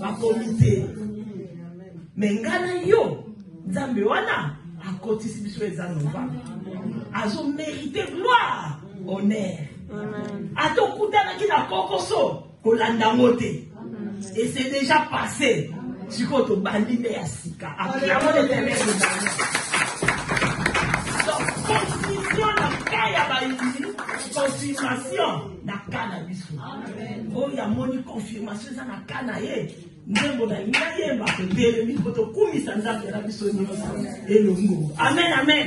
bakomi te me ngai na yo nzambe wana akotisi biso eza novembre azomerite gloire honneur ata okutanaki na kokoso kolanda yango te et c'est déjà passé sikoyo tobandi nde ya sika aklamo letemere continuation na cas ya bayini continuation na cas na biso oyo amoni confirmation eza na ka na ye nzembo na ye nayemba tobelemi mpo tokumisa nzambe na biso nyonso elongo amen amen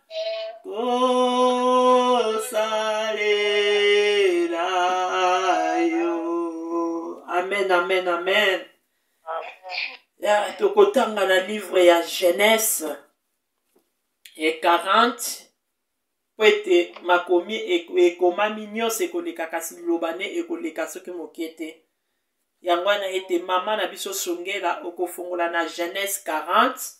kosalela yo amen amen amen tokotanga na livre ya genèse e 40 mpo ete makomi ekomami nyonso ekoleka kasi liloba ne ekoleka soki moke te yango wana ete mama na biso songela okofongola na genèse 40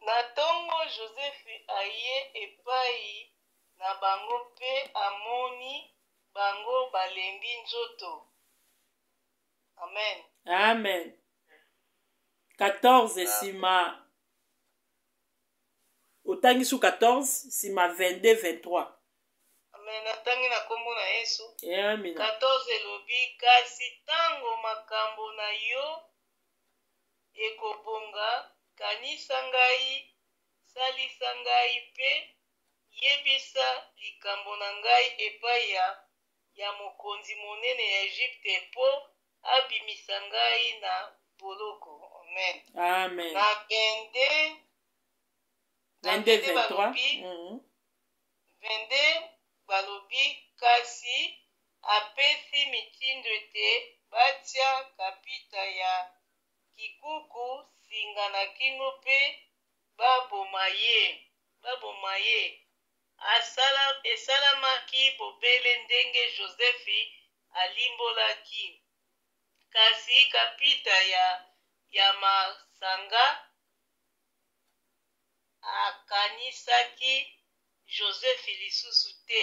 Na tongo, Jozefi aye epai na bango mpe amoni bango balembi nzoto. Amen. Amen. 14 nsima otangi su 14 nsima 22 23 Amen. Natangi na kombo na Yesu. amina 14 elobi kasi ntango makambo na yo Ekobonga, kanisa ngai, salisa ngai, mpe yebisa likambo na ngai epai ya, ya mokonzi monene ya Egypte, mpo abimisa ngai na boloko. Amen. Amen. Na 22, na 22, 22 balobi, 23. Mhm. 22 balobi kasi apesi mitindo ete batia kapita ya Kikuku singa na kino pe ba boma ye ba boma ye asala esalamaki bobele ndenge Joseph alimbolaki kasi kapita ya ya masanga akanisaki Joseph lisusu te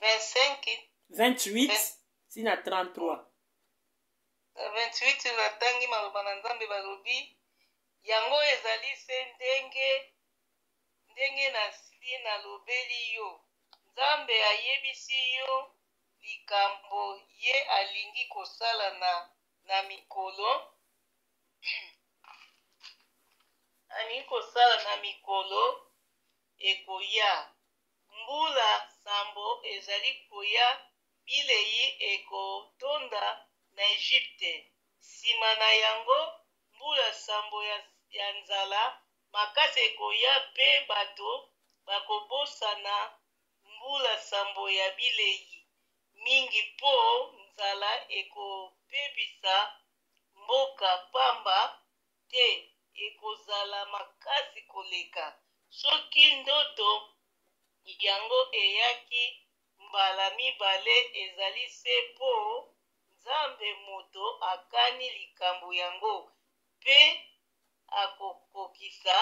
25 28 si na 33 28 natangi maloba na nzambe balobi yango ezali se ndenge ndenge nasili nalobeli yo nzambe ayebisi yo likambo ye alingi kosala na, na mikolo alingi kosala na mikolo ekoya. Mbula sambo ezali koya, bilei ekotonda na Egypte. Sima na yango, mbula sambo ya, ya nzala makasi ekoya, pe bato bakobosana mbula sambo ya bilei mingi, po nzala ekobebisa mboka pamba, te ekozala makasi koleka soki ndoto yango eyaki mbala mibale, ezali se mpo Nzambe moto akani likambo yango mpe akokokisa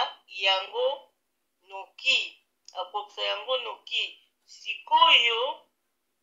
yango noki. Akokokisa yango noki. Sikoyo,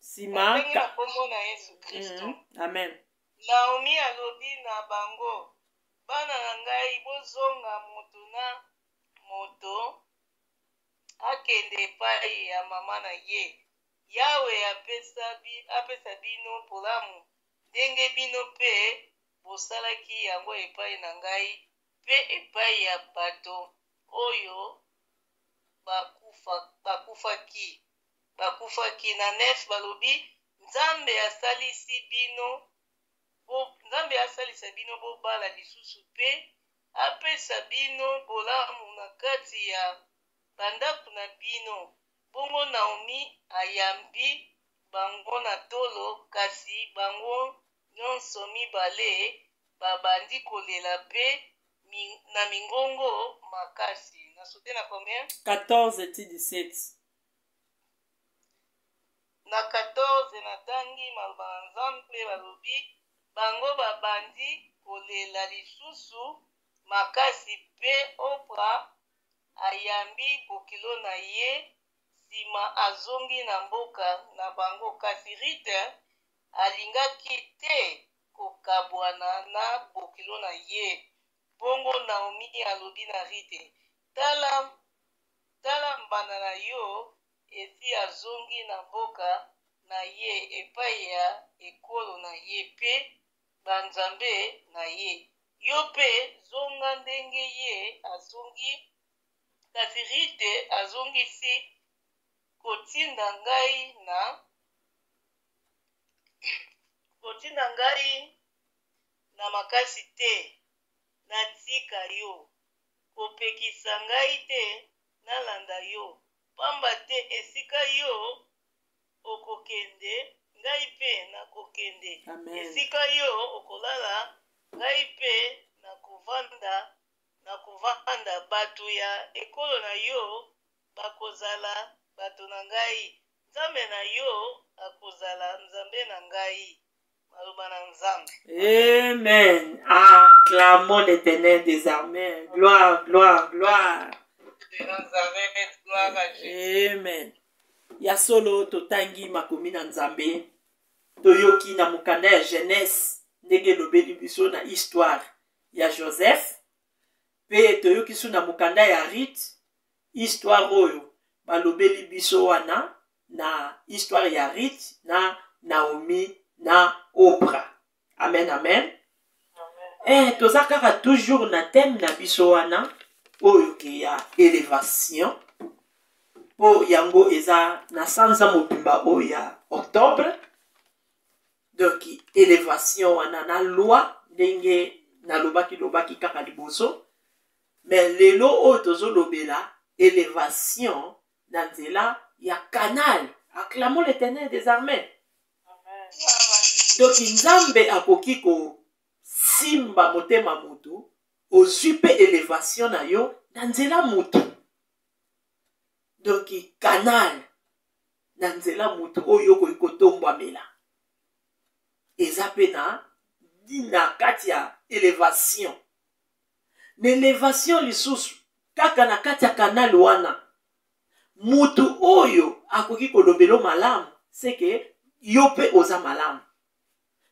nsima Nasengi na nkombo na Yesu Kristo. Mhm. amen Naomi alobi na bango, Bana na ngai, bozonga moto na moto akende epai ya mama na ye. Yawe apesa, bi, apesa bino bolamu ndenge bino mpe bosalaki yango epai na ngai mpe epai ya bato oyo bakufa, bakufaki. bakufaki na nef balobi nzambe asalisi bino bo, nzambe asalisa bino bobala lisusu mpe apesa bino bolamu na kati ya bandako na bino bongo naomi ayambi bango na tolo kasi bango nyonso mibale babandi kolela mpe na mingongo makasi na sote na combien 14 ti 17 Na 14 natangi maloba na Nzambe, balobi, Bango babandi kolela lisusu makasi, mpe Oprah ayambi bokilo na ye, nsima azongi na mboka na bango. Kasi Ruth alingaki te kokabwana na bokilo na ye. Bongo Naomi alobi na Ruth, Tala, tala mbanda na yo esi azongi na mboka na ye, epai ya ekolo na ye mpe banzambe na ye. Yo mpe zonga ndenge ye azongi. Kasi Rute azongisi, Kotinda ngai na, kotinda ngai na makasi te natika yo. Kopekisa ngai te nalanda yo, pamba te esika yo okokende, ngai mpe nakokende, esika yo okolala, ngai mpe nakovanda, nakovanda. Bato ya ekolo na yo bakozala bato na ngai, Nzambe na yo akozala Nzambe na ngai. Amen. Acclamons ah, l'éternel des armées. Gloire, gloire, gloire. Amen. ya solo totangi makomi na nzambe toyoki na mokanda ya genese ndenge elobeli biso na histoire ya joseph mpe toyoki so na mokanda ya rite histoire oyo balobeli biso wana na histoire ya Ruth na Naomi na Oprah. Amen amen. Eh, toza kaka toujours na thème na biso wana oyo ke ya élévation mpo yango eza na sanza mobimba oyo ya octobre donc élévation wana na loi ndenge nalobaki lobaki kaka liboso mais lelo oyo tozolobela élévation na nzela ya canal acclamons l'éternel des armées donc nzambe akoki kosimba motema motu ozwi mpe elevation na yo na nzela motu donc canal na nzela motu oyo okoki kotombwamela eza mpe na na kati ya elevation na elevation lisusu kaka na kati ya kanale wana mutu oyo akoki kolobelo malamu seke yo mpe oza malamu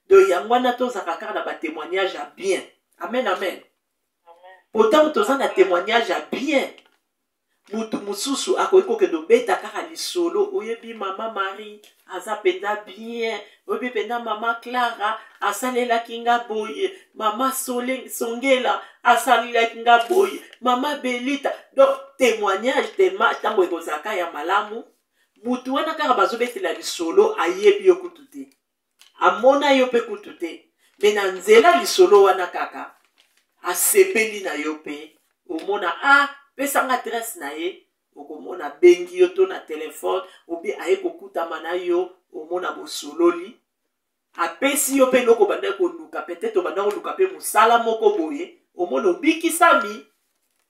do yango wana tozaka kaka na batemoignage ya bien amen amen mpo ntango toza na temoignage ya bien motu mosusu akoki kokende obeta kaka lisolo oyebi mama marie aza mpenza bien oyebi mpenza mama clara asalelaki nga boye mama songela asalelaki nga boye mama belita donc témoignage tema ntango ekozalaka ya malamu motu wana kaka bazobetela lisolo ayebi yo kutu te amona yo mpe kutu te me na nzela lisolo wana kaka asepeli na yo mpe omona a ah, pesanga adresse na ye okomona abengi yo to na telefone obi aye kokutama na yo omona bosololi apesi yo mpe eloko obandaki koluka petete obandaki koluka mpe mosala moko boye omona obikisami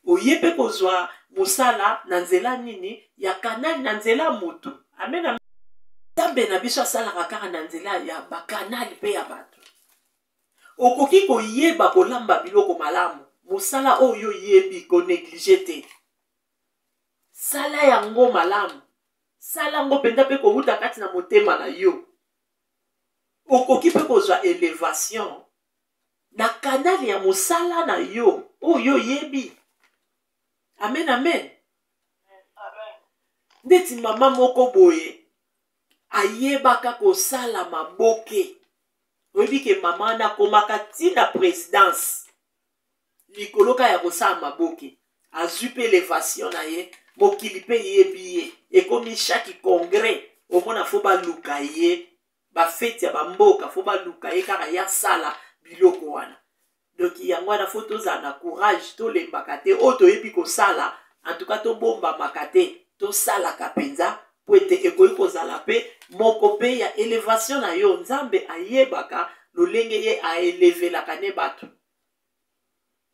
oye mpe kozwa mosala na nzela nini ya kanali na nzela ya moto amen nzambe na biso asalaka kaka na nzela ya bakanali mpe ya bato okoki koyeba kolamba biloko malamu mosala oyo oyebi koneglige te sala yango malamu sala yango mpenza mpe kowuta kati na motema na yo okoki mpe kozwa elevation na kanali ya mosala na yo oyo oyebi amen amen ndeti mama moko boye ayebaka kosala maboke oyebi ke mama wana akomaka ntina presidence likolo ka ya kosala maboke azwi mpe elevation na ye mokili mpe eyebi ye ekomi chaque congrès omona fo baluka ye bafeti ya bamboka fo baluka ye kaka ya sala biloko wana donk yango wana fo tozala na courage tolembaka te oyo toyebi kosala antuka tobombamaka te tosalaka mpenza mpo ete ekoki kozala mpe moko mpe ya elevation na yo nzambe ayebaka lolenge ye aelevelaka ne bato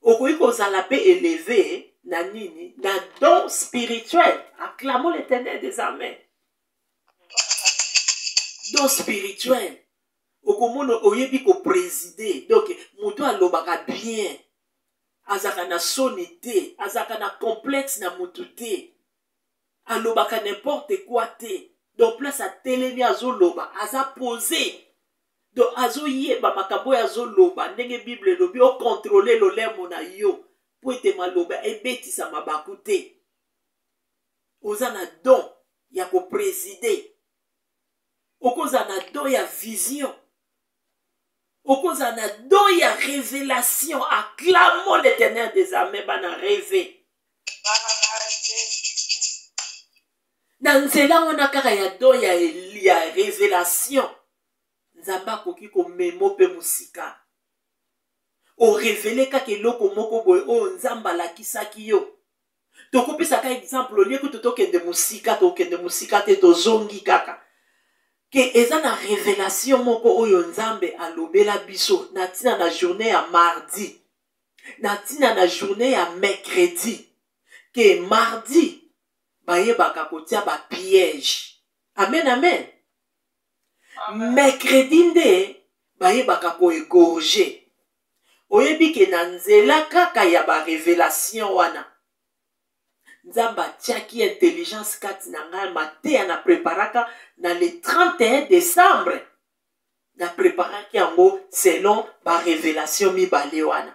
okoki kozala mpe eleve na nini na don spirituel acclamo l'éternel des armées donc spirituel okomona oyebi kopreside donc moto alobaka bien azalaka na soni te azalaka na complexe na motu te alobaka n'importe quoi te donc place atelemi azoloba aza pose donc azoyeba makambo oyo azoloba ndenge bible elobi okontrole lolemo na yo mpo ete maloba ebetisa mabaku te oza na don ya kopreside okozala na don ya vision okozala na don ya révélation acclamons l'éternel des armées bana reve na nzela wana kaka ya don ya, ya révélation nzambe akoki komemo mpe mosika orevele kaka eloko moko boye oyo nzambe alakisaki yo tokopesaka exemple olie kutu tokende mosika tokende mosika te tozongi kaka ke eza na revelation moko oyo nzambe alobela biso na ntina na journée ya mardi na ntina na journée ya mercredi ke mardi bayebaka kotia bapiège amen amen mercredi nde bayebaka koegorge oyebi ke na nzela kaka ya barevelation wana nzambe atiaki intelligence kati na ngai mateya na preparaka na le 31 décembre na preparaki yango selon barevelation mibale wana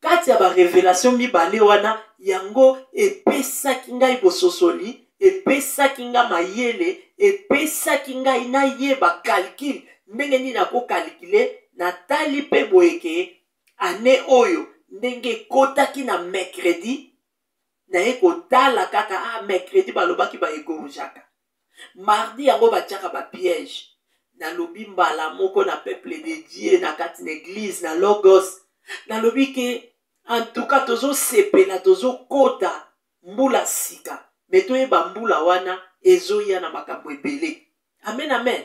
kati ya barevelation mibale wana yango epesaki ngai bososoli epesaki ngai mayele epesaki ngai nayeba calcule ndenge nini akokalikile natali mpe boye ke ane oyo ndenge ekotaki na mercredi naye kotala kaka ah mercredi balobaki baegoujaka mardi yango batiaka bapiège nalobi mbala moko na peuple de dieu na kati na eglise na logos nalobi ke en tout cas tozosepela tozokota mbula sika me toyeba mbula wana ezoya na makambo ebele amen amen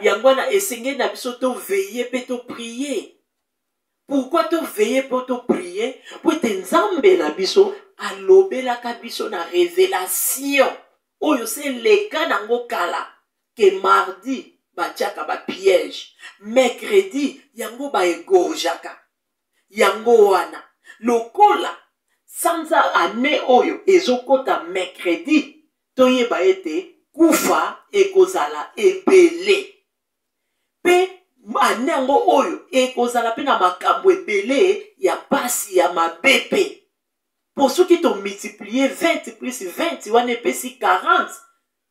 yango wana esengeli na biso toveye mpe toprie pourkoi toveye mpo toprie mpo ete nzambe na biso alobelaka biso na revelation oyo se eleka nango kala ke mardi batiaka bapiège mercredi yango baegorgeaka yango wana lokola sanza ane oyo ezokota mercredi toyeba ete kufa ekozala ebele mpe ane yango oyo ekozala mpe na makambo ebele ya mpasi ya mabe mpe mpo soki tomultiplie 20 plus 20 wana epesi 40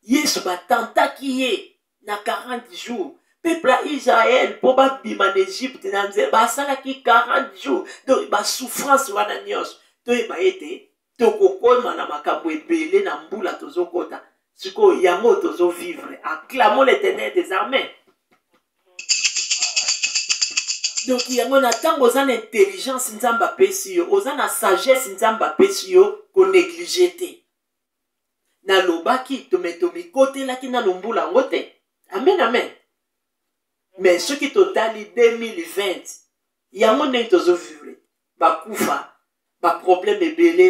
yesu batantaki ye na 40 jours peuple ya israel mpo babima na egypte na nzela basalaki 40 jours donc basouffrance wana nyonso toyeba ete tokokoma na makambo ebele na mbula tozokota sikoyo yango tozovivre aclamo le teneur des armées donc yango na ntango oza na intelligence nzambe apesi yo oza na sagesse nzambe apesi yo konéglige te nalobaki tome tomikotelaki nano mbula yango te amen amen me soki totali 2020 yango ndenge tozovivre bakufa baproblème ebele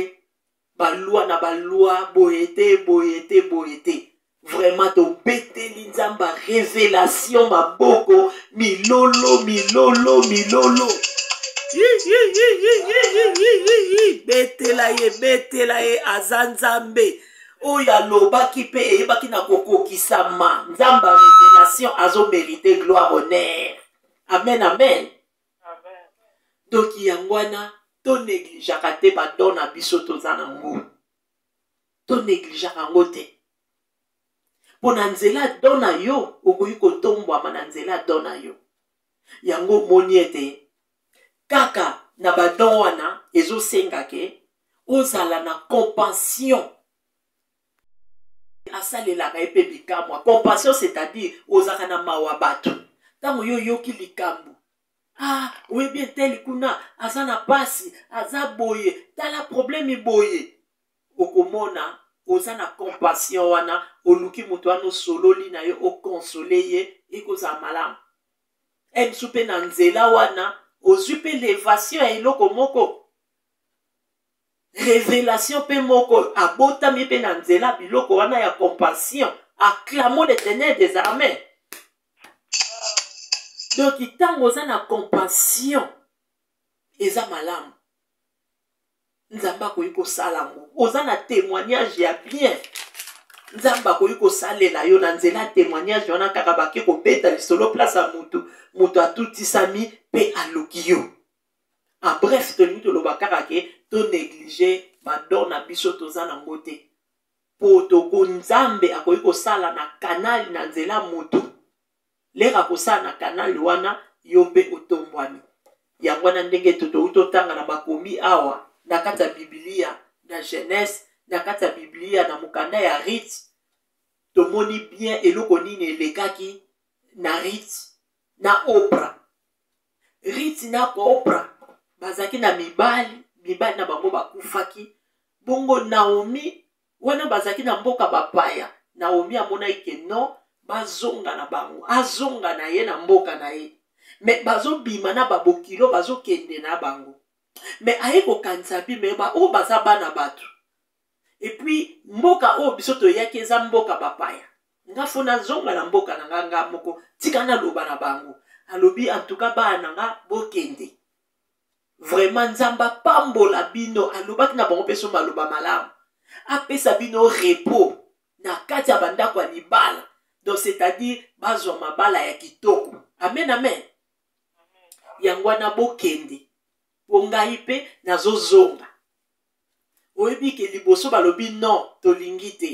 balwa na balwa boye te boye te boye te vraiment tobeteli nzambe ya révélation maboko milolo milolo milolo betela ye betela ye aza nzambe oyo alobaki mpe eyebaki na kokokisama nzambe ya révélation azomerite gloire honneur amen amen donc yango wana tonegligeaka te badon na biso toza na ngo tonegligeaka yango te mpo na nzela don na yo okoki kotombwama na nzela don na yo yango omoni ete kaka na badon wana ezosenga ke ozala na compassion asalelaka ye mpe bikamwa compassion c'est-à-dire ozalaka na mawa bato ntango yo oyoki likambo ah oyebi eteli kuna aza na mpasi aza boye tala probleme boye okomona oza na compassion wana oluki moto wana osololi na ye okonsole ye ekozala malamu emsu mpe na nzela wana ozwi mpe levation ya eloko moko revelation mpe moko abotami mpe na nzela biloko wana ya compassion acclamo le teneur des armées donc ntango oza na compassion eza malamu nzambe akoki kosala yango oza na témoignage ya bien nzambe akoki kosalela yo na nzela ya témoignage wana kaka bake kobeta lisolo place ya motu motu atutisami mpe aluki yo en bref tolingi toloba kaka ke to néglige bador na biso toza na ngo te mpo toko nzambe akoki kosala na kanali na nzela motu lere akosala na kanali wana yo mpe otombwami yango wana ndenge totoki totanga na makomi awa na kati ya bibilia na genèse na kati ya bibilia na mokanda ya rite tomoni bien eloko nini elekaki na rite na opra rite na kopra bazalaki na mibali mibali na bango bakufaki bongo naomi wana bazalaki na mboka bapaya naomi amonaki ke non bazonga na bango azonga na ye na mboka na ye me bazobima na babokilo bazokende na bango me aye kokanisa bime baoyo baza bana bato epuis mboka oyo biso toyaki eza mboka bapaya nga fo nazonga na mboka na nga nga moko tika naloba na bango alobi antuka bana na nga bokende vraiment nzambe apambola bino alobaki na bango mpe so maloba malamu apesa bino repos na kati ya bandako ya libala donc c'est-à-dire bazwa mabala ya kitoko amen amen yango wana bokende mpo ngai mpe nazozonga oyebi ke liboso balobi non tolingi te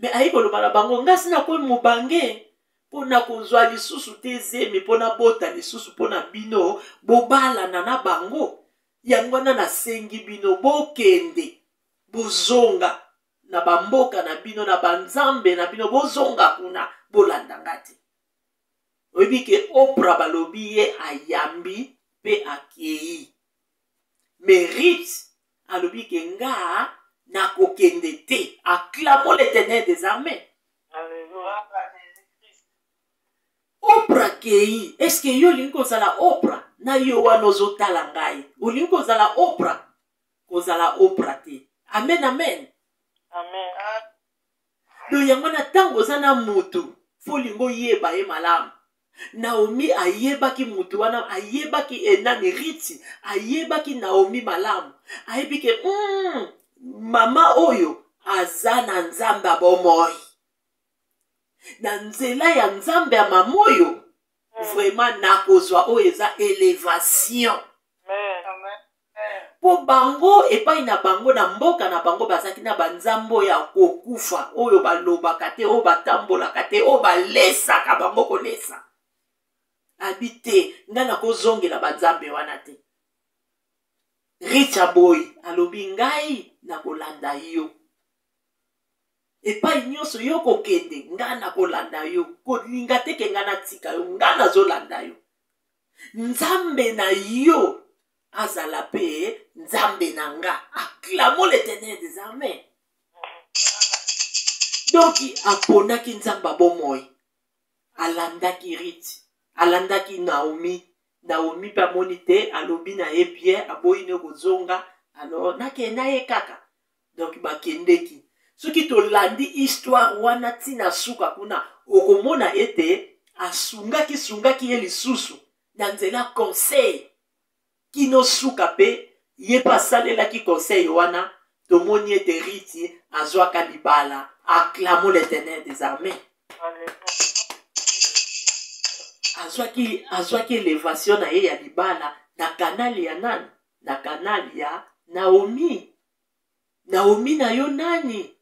me ayi koloba na bango ngai si nakomi mobange mpo na kozwa lisusu te zemi mpo nabota lisusu mpo na bino bobalana na bango yango wana nasengi bino bokende bozonga na bamboka na bino na banzambe na bino bozonga kuna bolanda ngai te oyebi ke opra balobi ye ayambi mpe akei merite alobi ke nga nakokende te aklamo l'eternel des armées opra kei eske yo olingi kozala opra na yo wana ozotala ngai olingi kozala opra kozala opra te amen amen amen do yango na ntango oza na motu fo olingi oyeba ye malamu naomi ayebaki motu wana ayebaki enani eh, riti ayebaki naomi malamu ayebi ke mm, mama oyo aza na nzambe ya bomoi na nzela ya nzambe ya mama oyo mm. vraiment nakozwa oyo eza elevation mpo bango epai na bango na mboka na bango bazalaki na banzambe oyo ya kokufa oyo balobaka te oyo batambolaka te oyo balesaka bango kolesa abi te ngai nakozongela banzambe wana te richa boy alobi ngai nakolanda yo epai nyonso yo kokende ngai nakolanda yo kolinga te ke ngai natika yo ngai nazolanda yo nzambe na yo azala mpe nzambe na nga aklamo ah, letenel des armées donki aponaki nzambe ya bomoi alandaki rite alandaki naomi naomi mpe amoni te alobi na ye bien aboyi ne kozonga alors nakende na ye kaka donc bakendeki soki tolandi histoire wana ntina suka kuna okomona ete asungaki sungaki ye lisusu na nzela conseil kino suka mpe ye mpe asalelaki conseil wana tomoni ete riti azwaka libala aclamo l'éternel des armées azwaki azwaki elevation na ye ya libala na kanali ya nani na kanali ya naomi naomi na yo nani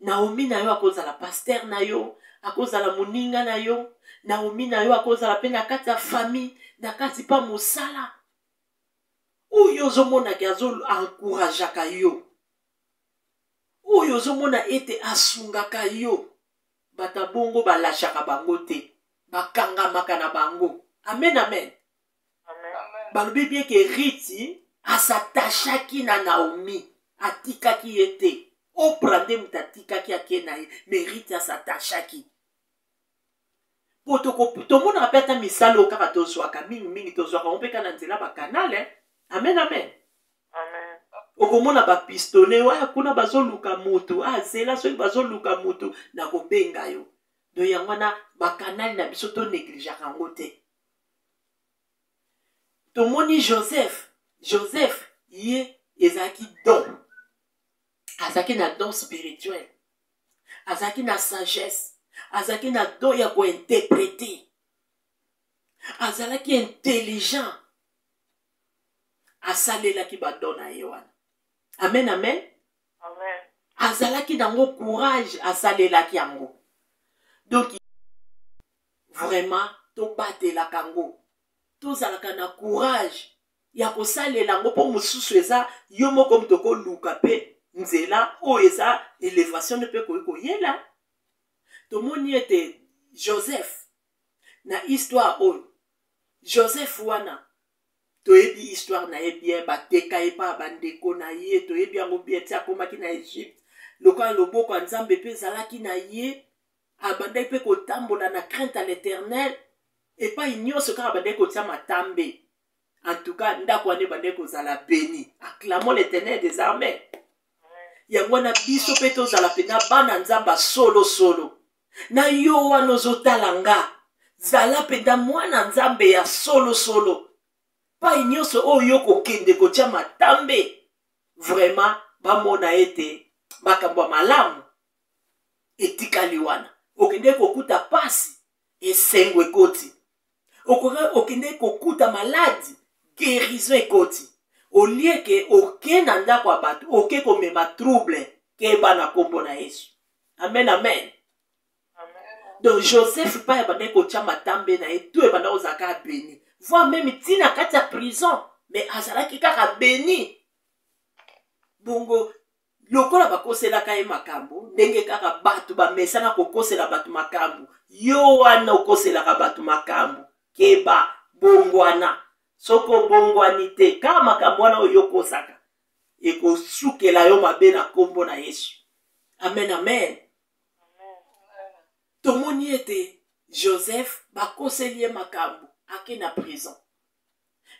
naomi na yo akozala pastere na yo akozala moninga na yo naomi na yo akozala mpe na kati ya famille na kati mpa mosala oyo ozomonaki azoencourageaka yo oyo ozomona ete asungaka yo bato ya bongo balashaka bango te bakangamaka na bango amen amen balobi bien ke riti asatachaki na naomi atikaki ye te opra nde moto atikaki ake na ye me riti asatachaki po tomonaka mpe ata misala oyo kaka tozwaka mingimingi tozwaka yango mpe kaka na nzela bakanale amen amen okomona bapistole oyo ah, kuna bazoluka motu azela ah, soki bazoluka motu nakobenga yo do yango wana bakanali na biso tonegligeaka yango te tomoni joseph joseph ye ezalaki don azalaki na don spirituel azalaki na sagesse azalaki na don ya kointerprete azalaki intelligent asalelaki badon na ye wana amen amen, amen. azalaki nango courage asalelaki yango donc vraiment tobatelaka yango tozalaka na courage ya kosalela yango mpo mosusu eza yo moko moto okoluka mpe nzela oyo eza elevation nde mpe koki koyela tomoni ete joseph na histoire oyo joseph wana toyebi histoire na ye bien bateka ye mpa bandeko na ye toyebi yango bien ti akomaki na egypte lokola loboko ya nzambe mpe ezalaki na ye abandaki mpe kotambola na crainte à l'éternel epai nyonso kaka abandaki kotya matambe en tout cas ndako wana ebandaki kozala beni acclamons l'éternel des armées yango wana biso mpe tozala mpenza bana nzambe ya solosolo na yo wana ozotala nga zala mpenza mwana nzambe ya solosolo pai nyonso oyo kokende kotya matambe vraimen bamona ete makambo ya malamu etikali wana okendeki kokuta mpasi esengo ekoti okendeki kokuta maladi guérison ekoti olie ke oke na ndako ya bato oke komema trouble keba na nkombo na yesu amen amen donc joseph epai abandaki kotya matambe na ye to ebanda kozala kaka beni voi meme ntina kati ya prison mais azalaki kaka beni bongo lokola bakoselaka ye makambo ndenge kaka bato bamesana kokosela bato makambo yo wana okoselaka bato makambo keba bongwana soki obongwani te kaka makambo wana oyo okosaka ekosukela yo mabe na nkombo na yesu amen amen tomoni ete joseph bakoseli ye makambo ake na prison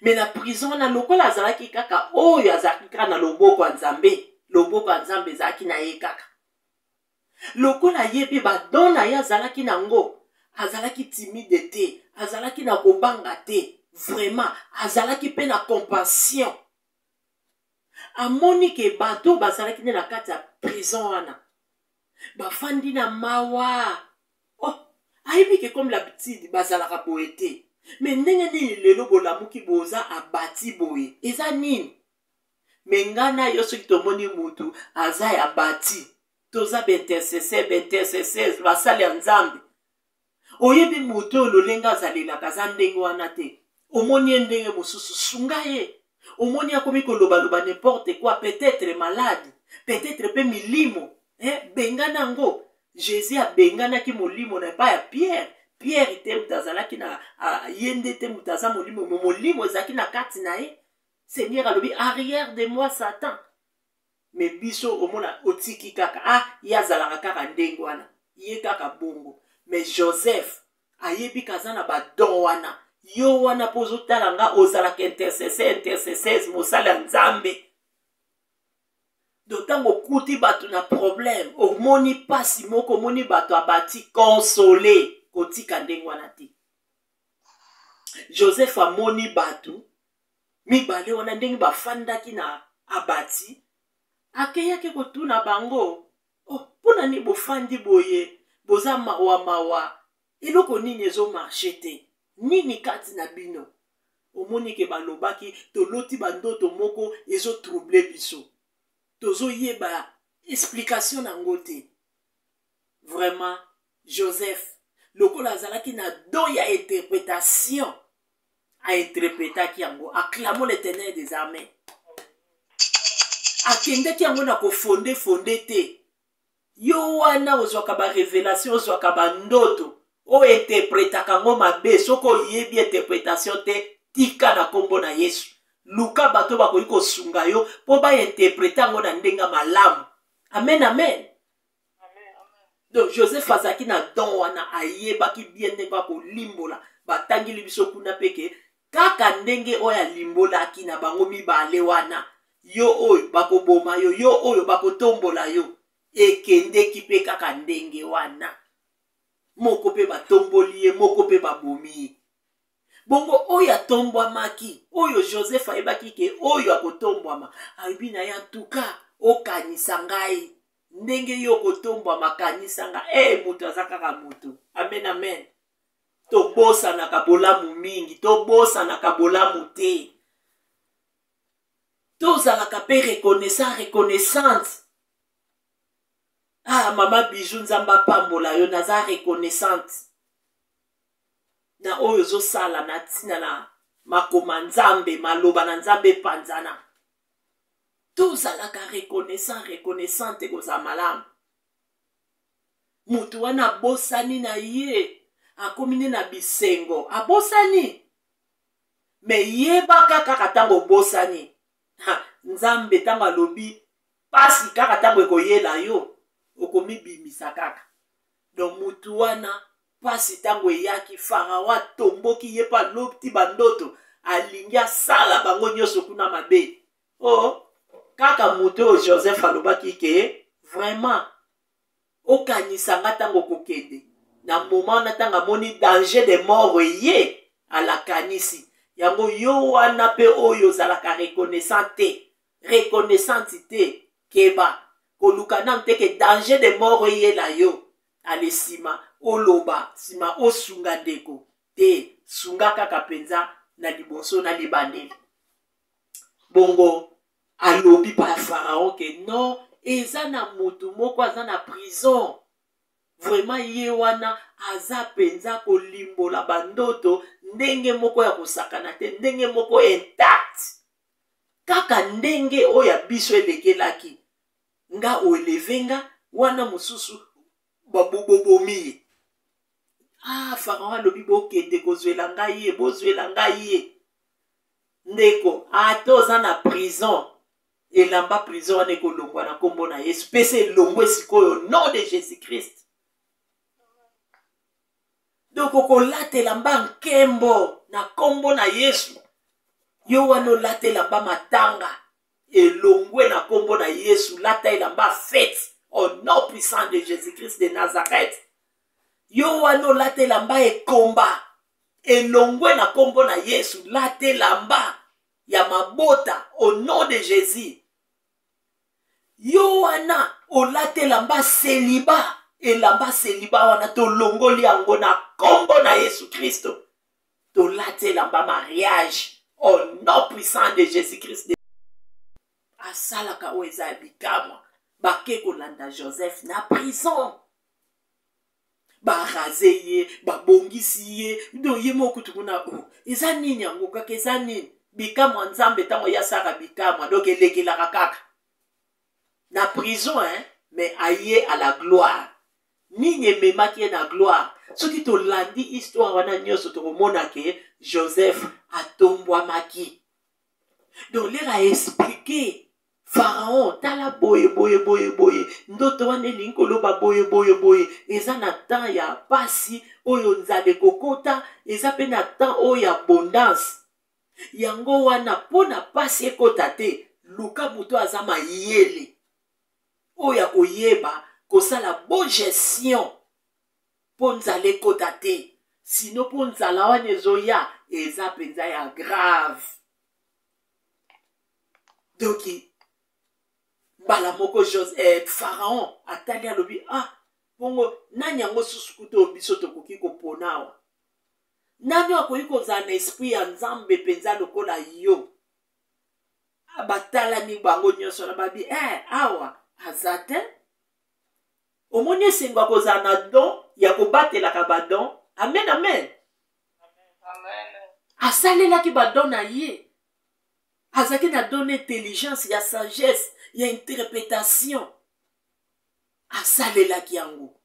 me na prison wana lokola azalaki kaka oyo azalaki kaka na loboko ya nzambe loboko ya nzambe ezalaki na ye kaka lokola ye mpe badon na ye azalaki na yango azalaki timide te azalaki na kobanga te vraiment azalaki mpe na compassion amoni ke bato bazalaki nde na kati ya prison wana bafandi na mawa oh, ayebi ke comme l'habitude bazalaka boye te me ndenge nini lelo bolamuki boza abati boye eza nini me nga na yo soki tomoni mutu aza ya bati toza baintercesseur baintercesseuse basali ya nzambe oyebi moto oyo lolenge azalelaka aza ndenge wana te omoni ye ndenge mosusu sunga ye omoni akomi kolobaloba n'importe quoi peut-être malade peut-être mpe milimo eh, bengana yango jésus abenganaki molimo na epai ya pierre pierre te moto azalaki na ye nde te moto aza molimo molimo ezalaki na kati na ye seigneur alobi arrière de moi satan me biso omona otiki kaka ah ye azalaka kaka ndenge wana ye kaka bongo me joseph ayebi kaza na badon wana yo wana mpo ozotala nga ozalaka intercese intercesese mosali ya nzambe do ntango okuti bato na problème omoni mpasi moko omoni bato abati console kotika ndenge wana te joseph amoni bato mibale wana ndenge bafandaki na abati akeyaki kotuna bango oh, mpo na nini bofandi boye boza mawa mawa eloko nini ezomarshe te nini kati na bino omoni ke balobaki toloti bandoto moko ezotrouble biso tozoyeba explication na yango te vraiment joseph lokola azalaki na don ya interprétation ainterprétaki yango aclamo le teneur des armées akendaki yango na kofonde fonde te yo wana ozwaka barevelation ozwaka bandoto oyo interpretaka yango mabe soki oyebi interpretation te tika na nkombo na yesu luka bato bakoki kosunga yo mpo bainterprete yango na ndenge malamu amen amen donc joseph azalaki na don wana ayebaki bien ndenge akolimbola batangeli biso kuna mpe ke kaka ndenge oyo alimbolaki na bango mibale wana yo oyo bakoboma yo yo oyo bakotombola yo ekendeki mpe kaka ndenge wana moko mpe batomboli ye moko mpe babomi ye bongo oyo atombwamaki oyo joseph ayebaki ke oyo akotombwama alobi na ye antuka okanisa ngai ndenge yo okotombwama kanisa nga e eh, hey, moto aza kaka moto amen amen tobosanaka bolamu mingi tobosanaka bolamu te tozalaka mpe reconnaissant reconnaissante ah mama bijou nzambe apambola yo naza reconnaissante na oyo ozosala na ntina na makoma nzambe maloba na nzambe epanzana tozalaka reconnaissant reconnaissante ekozala malamu moto wana abosani na ye akomi nde na bisengo abosani me yebaka kaka ntango obosani nzambe ntango alobi mpasi kaka ntango ekoyela yo okomibimisa kaka donc mutu wana mpasi ntango eyaki farao atomboki ye mpe alobti bandoto alingi asala bango nyonso kuna mabe o oh, kaka moto oyo joseph alobaki ke vraiment okanisa nga ntango okokende na moma wana ntango amoni danger de mort eye alakanisi yango yo wana mpe oyo ozalaka reconnaissant te reconnaissante te keba koluka nanu te ke danger de mort eyela yo ale nsima oloba nsima osunga ndeko te sunga kaka mpenza na liboso na libandeli bongo alobi pa faraon ke non eza na motu moko aza na prison vraiment ye wana aza mpenza kolimbola bandoto ndenge moko ya kosakana te ndenge moko intact kaka ndenge oyo ya biso elekelaki nga oeleve nga wana mosusu bobomi ye ah farao alobi bokende kozwela ngai ye bozwela ngai ye ndeko ata oza na prison elamba prison wana ekolongwa na nkombo na yesu mpe se elongwe sikoyo nom de jésus christ donc okolata elamba nkembo na nkombo na yesu yo wana olata elamba matanga elongwe na nkombo na yesu lata elamba fete au nom puissant de jésus christ de nazareth yo wana olata elamba ekomba elongwe na nkombo na yesu lata elamba ya mabota au nom de jésus yo wana olata elamba seliba elamba seliba wana tolongoli yango na nkombo na yesu kristo tolati elamba mariage au nom puissant de jésus christ asalaka oyo eza ya bikamwa bake kolanda joseph na prison baraze ye babongisi ye do ye moko kutu kuna o oh, eza nini yango kaka eza nini bikamwa nzambe ntango ye asaka bikamwa donk elekelaka kaka na prison hein, mais aye à la gloire nini ememaki ye na gloire soki tolandi histoire wana nyonso tokomona ke joseph atombwamaki donc lera explike faraon tala boye boye boye boye ndoto wana elingi koloba boye boye boye eza na temps ya mpasi oyo nzala ekokota eza mpe na temps oyo ya abondance yango wana mpo na mpasi ekota te luka moto aza mayele oyo ya koyeba kosala bo gestion mpo nzala ekota te sino mpo nzala wana ezoya eza mpenza ya grave doki mbala moko eh, pharaon atali alobi ah bongo nani yango susu kutu oyo biso tokoki kopona awa nani oyo akoki kozala na esprit ya nzambe mpenza lokola yo ah, batalani bango nyonso na babi eh, awa aza te omoni esengo ya kozala na don ya kobatelaka badon amen amen asalelaki badon na ye azalaki na don na intelligence ya sagesse ya interpretation asalelaki yango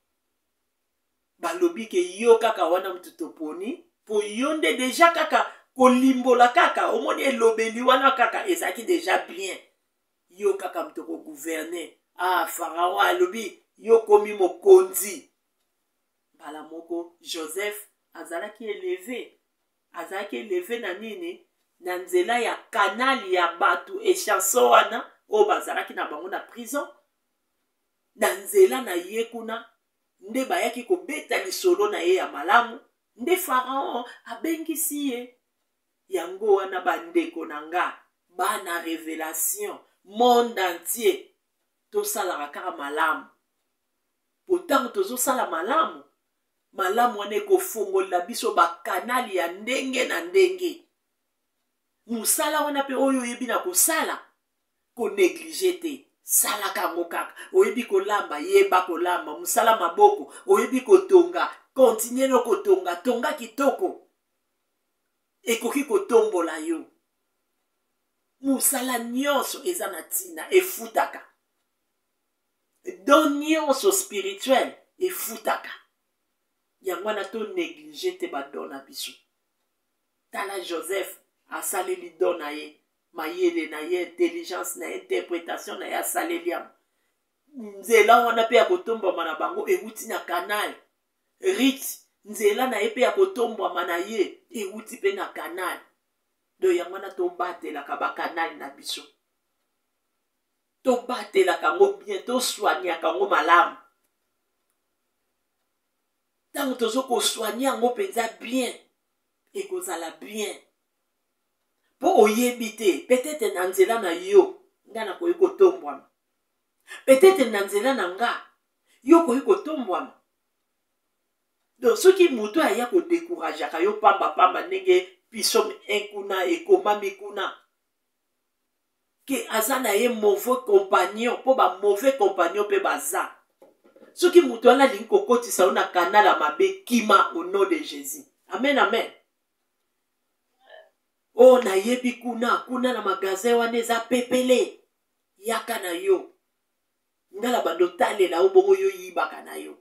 balobi ke yo kaka wana moto toponi mpo yo nde deja kaka kolimbola kaka omoni elobeli wana kaka ezalaki deja bien yo kaka moto kogouverne ah farao alobi yo komi mokonzi mbala moko joseph azalaki eleve azalaki eleve na nini na nzela ya kanali ya bato echanson wana oyo bazalaki na bango na prison na nzela na ye kuna nde bayaki kobeta lisolo na ye ya malamu nde faraon abengisi ye yango wana bandeko na nga bana revelation monde entier tosalaka kaka malamu mpo ntango tozosala malamu malamu wana ekofongolela biso bakanali ya ndenge na ndenge mosala wana mpe oyo oyebi na kosala koneglige te salaka yango kaka oyebi kolamba yeba kolamba mosala maboko oyebi kotonga kontinye no kotonga tonga kitoko ekoki kotombola yo mosala nyonso eza na ntina efutaka don nyonso spirituel efutaka yango wana to neglige te badon na biso tala joseph asaleli don na ye mayele na ye intelligence na ye interpretation na ye asaleli yango nzela wana mpe ya kotombwama na bango euti na kanal rit nzela na ye mpe ya kotombwama na ye euti mpe na kanal do yango wana tobatelaka bakanal na biso tobatelaka yango bien toswaniaka yango malamu ntango tozo koswani yango mpenza bien ekozala bien mpo oyebi te petete na nzela na yo ngai nakoki kotombwama petete na nzela na nga yo okoki kotombwama donc soki moto aya kodekurageaka yo pambapamba ndenge pisome 1 kuna ekomami kuna ke aza na ye mauvais compagnon mpo ba mauvais compagnon mpe baza soki moto wana alingi kokotisa yo na kanal ya mabe kima au nom de jésus amen amen o oh, nayebi kuna kuna na magasin wana eza pepele yaka na yo ngai na bando otalela yo bongo yo yibaka na yo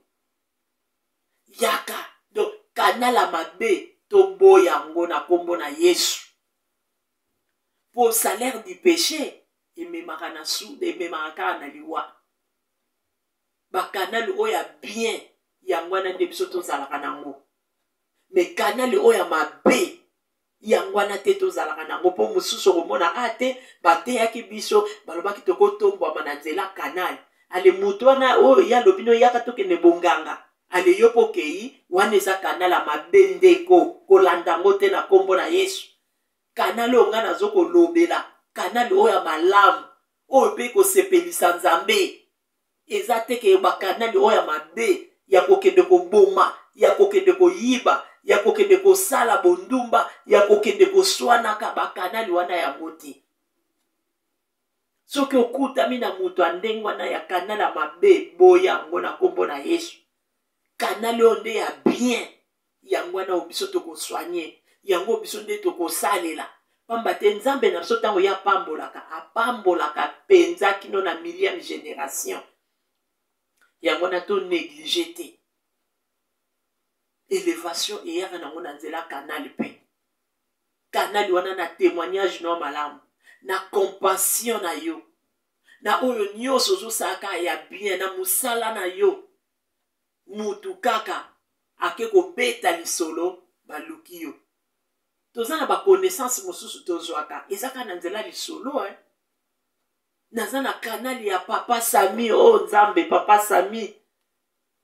yaka donc kanala mabe toboya yango na nkombo na yesu mpo salaire du péché ememaka na suda ememaka kaka na liwa bakanali oyo ya bien yango wana nde biso tozalaka nango me kanali oyo ya mabe yango wana te tozalaka nango mpo mosusu okomona a ah, te bateyaki biso balobaki tokotombwama na nzela kanali ale moto wana oyo ye alobi no yaka tokende bonganga ale yo mpo okei wana eza kanala mabe ndeko kolanda yango te na nkombo na yesu kanale oyo ngai nazo kolobela kanale oyo ya malamu oyo mpe ekosepelisa nzambe eza te ke bakanale oyo ya mabe ya kokende koboma ya kokende koyiba ya kokende kosala bondumba ya kokende koswanaka bakanale wana yango te soki okutami na moto ya ndenge wana ya kanale ya mabe boya yango na nkombo na yesu kanale oyo nde ya bien yango wana oyo biso tokosoigne yango oyo biso nde tokosalela mpamba te nzambe na biso ntango ye apambolaka apambolaka mpenza kino na millième génération yango wana tonéglige te élévation eyaka nango na nzela canal mpe canal wana na témoignage no malamu na compassion na yo na oyo nyonso ozosalaka ya bien na mosala na yo mutu kaka ake kobeta lisolo baluki yo toza na baconnaissance mosusu tozwaka eza kaka na nzela lisolo eh? naza na kanali ya papa sami o oh, nzambe papa sami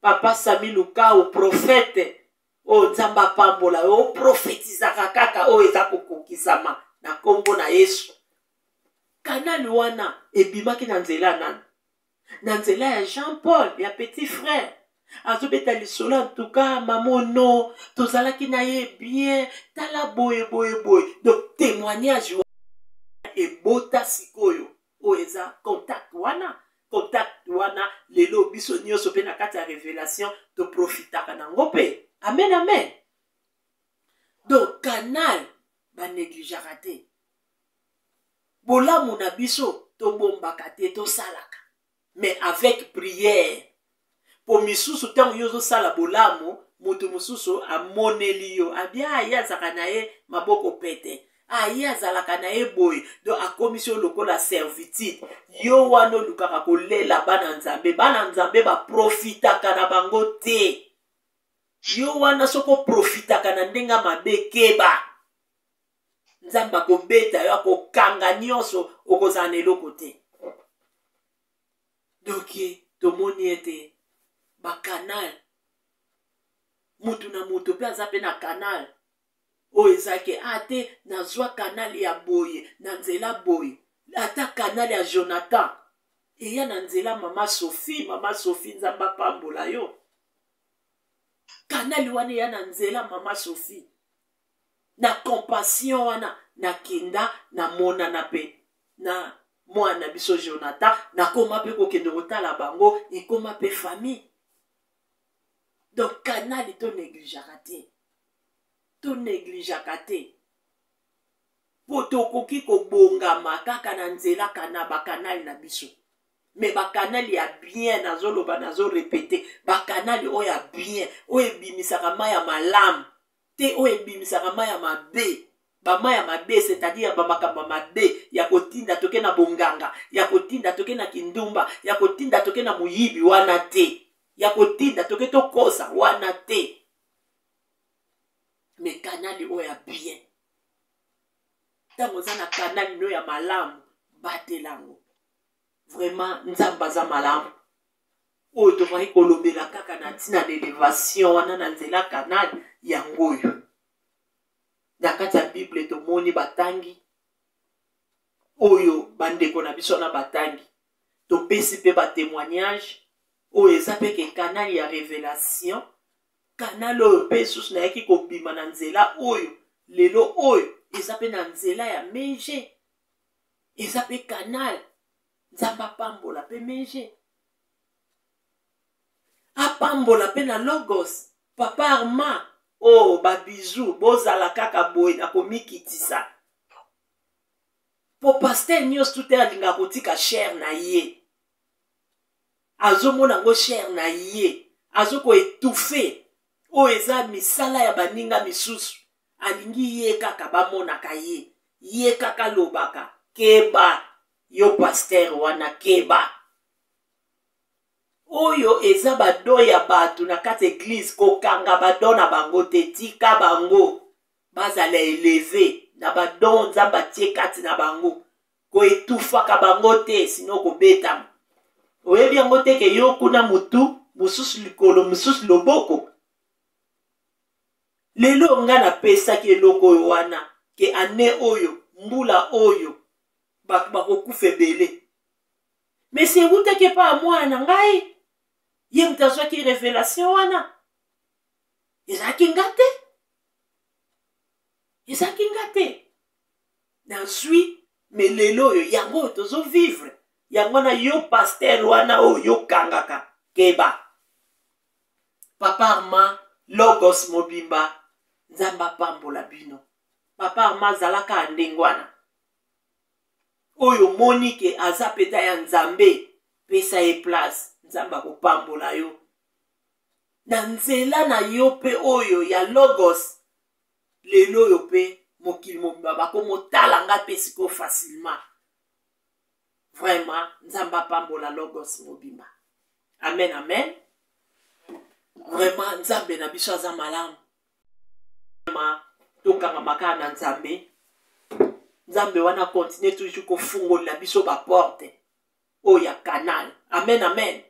papa sami lukau profete o oh, nzambe apambola yo oprofetizaka kaka oyo oh, eza kokokisama na nkombo na yesu kanali wana ebimaki na nzela nani na nzela ya jean paul ya petit frère azobeta lisolo antuka mamono tozalaki na ye bien tala boye boye boye donc témoignage wana ebota sikoyo oyo eza contact wana contact wana lelo biso nyonso mpe na kati ya révélation toprofitaka nango mpe amen amen donc canal banegligeaka te bolamu na biso tobombaka te tosalaka mais avec prière po misusu ntango yo ozosala bolamu moto mosusu amoneli yo abi a ah, ye azalaka na ye maboko pete a ah, ye azalaka na ye boye do akomisi yo lokola servitude yo wana olukaka kolela bana nzambe bana nzambe baprofitaka na bango te yo wana soki oprofitaka na ndenge mabe keba nzambe akobeta yo akokanga nyonso okozala na eloko te donki tomoni ete bakanal motu na moto mpe aza mpe na kanal oyo ezalaki a ah, te nazwa kanal ya boye na nzela boye ata kanal ya jonathan eya na nzela mama sophie mama sophie nzambe apambola yo kanali wana eya na nzela mama sophie na compassion wana nakenda namonana mpe na mwana biso jonathan nakoma mpe kokende kotala bango ekoma mpe famille donc kanali to negligaka te to negligaka te mpo tokoki kobongama kaka na nzela kana bakanali na biso me bakanali ya bien nazoloba nazorepete bakanali oyo ya bien oyo ebimisaka mai ya malamu te oyo ebimisaka mai ya mabe bama ya mabe c'est-à-dire ya bamakambo ya mabe ya kotinda toke na bonganga ya kotinda toke na kindumba ya kotinda toke na moyibi wana te ya kotinda toke tokosa wana te me kanali oyo ya bien ntango oza na kanali no ya malamu batela yango vraiment nzambe aza malamu oyo tokaki kolobela kaka na ntina na elevation wana na nzela kanal yango oyo na kati ya bible tomoni batangi oyo bandeko na biso wana batangi topesi mpe batemoignage oyo eza mpe ke kanal ya revelation kanal oyo mpe susu nayaki kobima na nzela oyo lelo oyo eza mpe na nzela ya meje eza mpe kanal nzambe apambola mpe mege apambola mpe na logos papa arma o oh, babiju bozala kaka boye na komikitisa mpo paster nyonso tute alingaka kotika shere na ye azomona yango shere na ye azokoetufe oyo eza misala ya baninga misusu alingi ye kaka bamonaka ye ye kaka alobaka keba yo pastere wana keba oyo eza bado ya bato na kati eglize kokanga badon na bango te tika bango bazala eleve na badon nzambe atie kati na bango koetufaka bango te sino kobetama oyebi yango te ke yo kuna motu mosusu likolo mosusu loboko lelo nga napesaki eloko oyo wana ke ane oyo mbula oyo bato bakokufa ebele mais ewutaki epa ya mwana na ngai ye moto azwaki revelation wana ezalaki nga te ezalaki nga te nazwi me lelo oyo yango oyo tozovivre yango wana yo paster wana oyo yokangaka keba papa arma logos mobimba nzambe apambola bino papa arma azalaka ndenge wana oyo omoni ke aza mpenza ya nzambe pesa ye place nzambe akopambola yo na nzela na yo mpe oyo ya logos lelo oyo mpe mokili mobimba bakomotala ngai mpe sikoyo facilement vraiment nzambe apambola logos mobimba amen amen vraiment nzambe na biso aza malamu tokangamaka na nzambe nzambe wana continue toujours kofungolela biso baporte oyo ya canal amen amen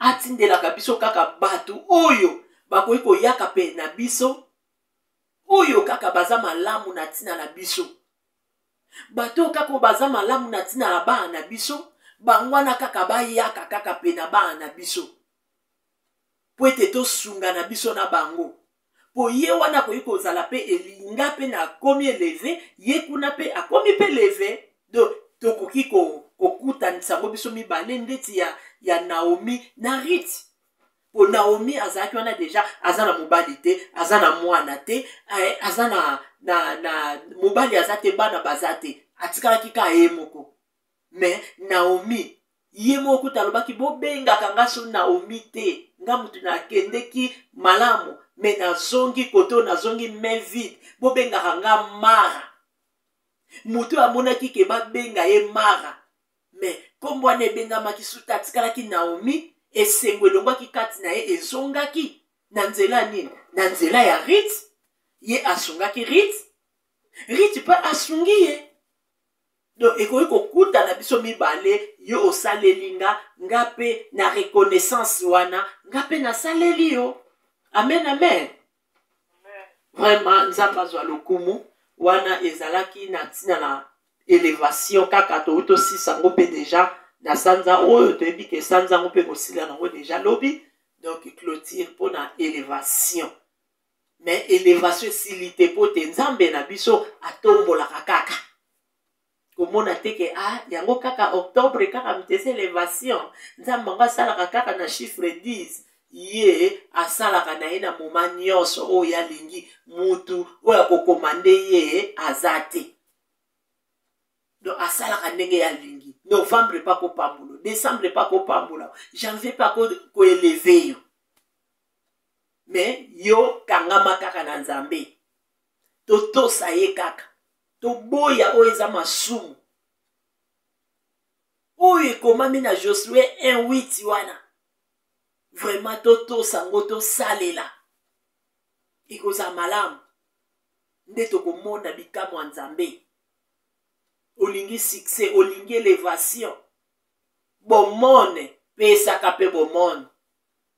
atindelaka biso kaka bato oyo bakoki koyaka mpe na biso oyo kaka baza malamu na ntina na biso bato oyo kaka oyo baza malamu na ntina na bana na biso bango wana kaka bayaka kaka mpe na bana na biso mpo ete tosungana biso na bango mpo ye wana akoki kozala mpe elinga mpe na akomi eleve ye kuna mpe akomi mpe eleve do tokoki kokutanisa yango biso mibale ndeti ya, ya naomi na rite mpo naomi azalaki wana deja aza na mobali te aza na mwana te eh, aza na, na, na mobali aza te bana baza te atikalaki kaka ye moko me naomi ye moko kuta alobaki bobengaka nga so naomi te nga motu nakendeki malamu me nazongi kote oyo nazongi main vide bobengaka nga mara motu oyo amonaki ke babenga ye mara me nkombo wana ebengamaki suta atikalaki naomi esengo elongwaki kati na ye ezongaki na nzela nini na nzela ya rit ye asungaki rit rit mpe asungi ye donc ekoki kokutana biso mibale yo osaleli nga nga mpe na reconnaissance wana nga mpe nasaleli yo amen amen vraiment nzambe azwa lokumu wana ezalaki na ntina na elevation kaka touti tosisa yango mpe deja na sanza oyo toyebi ke sanza yango mpe kosila nango deja lobi donc clotire mpo na elevation mais elevation esili te mpo te nzambe na biso atombolaka kaka komona te ke a ah, yango kaka octobre kaka mitese elevation nzambe yango asalaka kaka na chiffre 10 ye asalaka na ye na moma nyonso oyo alingi mutu oyo akokoma nde ye aza te donc asalaka ndenge ye alingi novembre epa kopambola decembre epa kopambola janvier epa koeleve yo me yo kangama kaka na nzambe totosa ye kaka toboya oyo eza masumu oyo ekomami na josue 1 8 wana vraimen totosa yango tosalela ekozala malamu nde tokomona bikamwa nzambe olingi succès olingi elevation bomone pesaka mpe bomone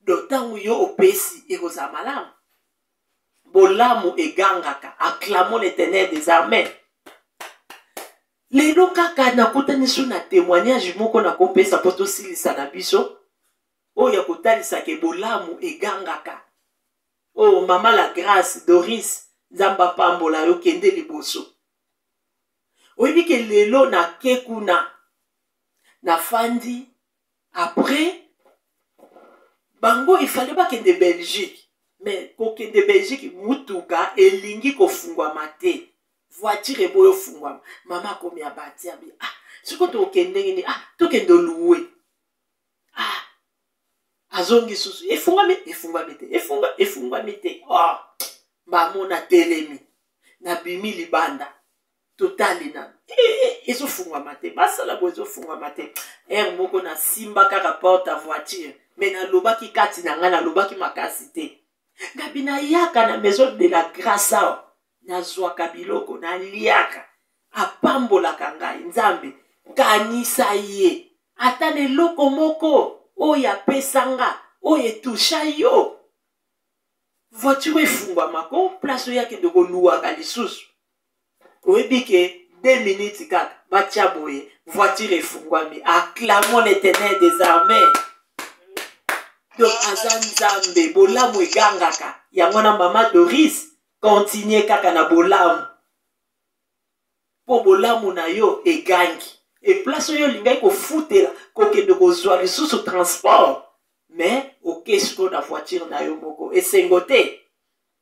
do ntango yo opesi ekozala malamu bolamu egangaka acclamons l'éternel des armées lelo kaka nakutani so na témoignage moko nakopesa mpo tosilisa na biso oyo ya kotalisa ke bolamu egangaka o oh, mama la grâce doris nzambe apambola yo kende liboso oyebi ke lelo nake kuna nafandi après bango ifale bakende belgique mais kokende belgique mutuka elingi kofungwama te voiture eboyi ofungwama mama akomi abati abi ah siko tokende ndenge nini ah tokende oluwe ah azongi susu efungwami efungwami te efunga efungwami te oh mbamona telemi nabimi libanda totali nanu ezofungwama te basala boye ezofungwama te ere moko nasimba kaka porte ya voiture me nalobaki kati na ngai nalobaki makasi te ngabi nayaka na maison de la grace awa nazwaka biloko naliaka apambolaka ngai nzambe kanisa ye ata na eloko moko oyo apesa nga oyo etusha yo voiture efungwamako place oyakende koluwaka lisusu oyebi ke deux minutes kaka batya boye voiture efungwami acclamons l'éternel des armées donc aza nzambe bolamu egangaka yango wana mama doris continue kaka na bolamu mpo bolamu na yo egangi eplace oyo olingaki kofutela kokende kozwa lisusu transport mais okesiko na voiture na yo moko esengo te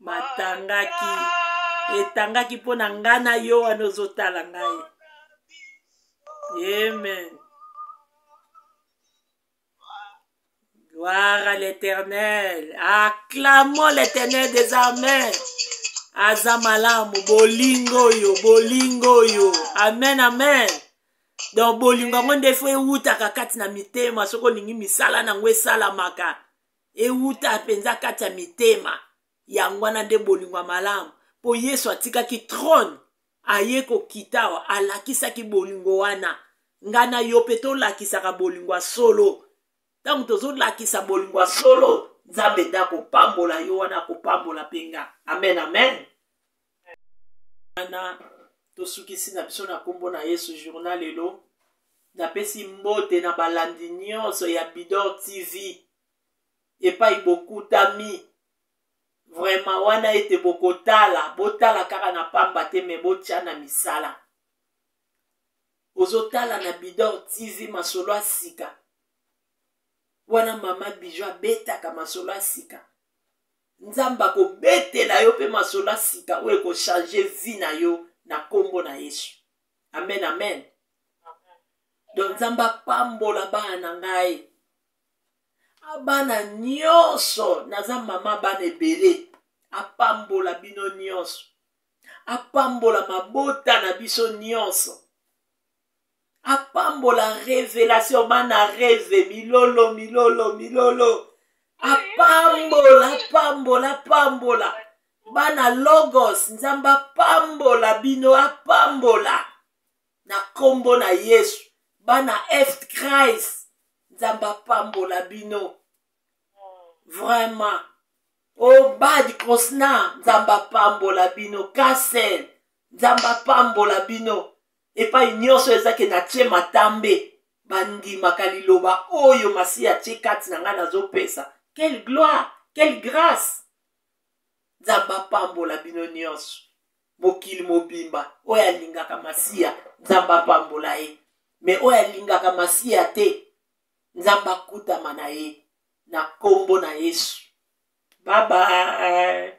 matangaki etangaki mpo na ngai na yo wana ozotala ngai amen gloire à l'éternel acclamons l'éternel des armées aza malamu bolingo oyo bolingo oyo amen amen donc bolingo yango nde fo ewutaka kati na mitema soki olingi misala na yango esalamaka ewuta mpenza kati ya mitema yango wana nde bolingo ya malamu mpo yesu atikaki trone aye kokita awa alakisaki bolingo wana ngai na yo mpe tolakisaka bolingo ya solo ntango tozolakisa bolingo ya solo nzambe nde akopambola yo wana akopambola mpe nga amen amen wana tosukisi na biso na nkombo na yesu journal lelo napesi mbote na balandi nyonso ya bidor tv epai bokutami vraimen wana ete bokotala botala kaka na pamba te me botya na misala ozotala na bidor tv masolo ya sika wana mama bijo abetaka masolo ya sika nzambe akobetela yo mpe masolo ya sika oyo ekochange vi na yo na nkombo na yesu amen amen don nzambe apambola bana na ngai abana nyonso naza mama bana ebele apambola bino nyonso apambola mabota na biso nyonso apambola revelation bana reve milolo milolo milolo apambola apambola apambola bana logos nzambe apambola bino apambola na nkombo na yesu bana eft christ nzambe apambola bino vraiment o oh, bad cosna nzambe apambola bino kasel nzambe apambola bino epai nyonso ezaki natie matambe bandimaka liloba oyo masiya atie kati na ngai nazopesa quelle gloire quelle grâce nzambe apambola bino nyonso mokili mobimba oyo alingaka masiya nzambe apambola ye me oyo alingaka masiya te nzambe akutama na ye na nkombo na yesu babaye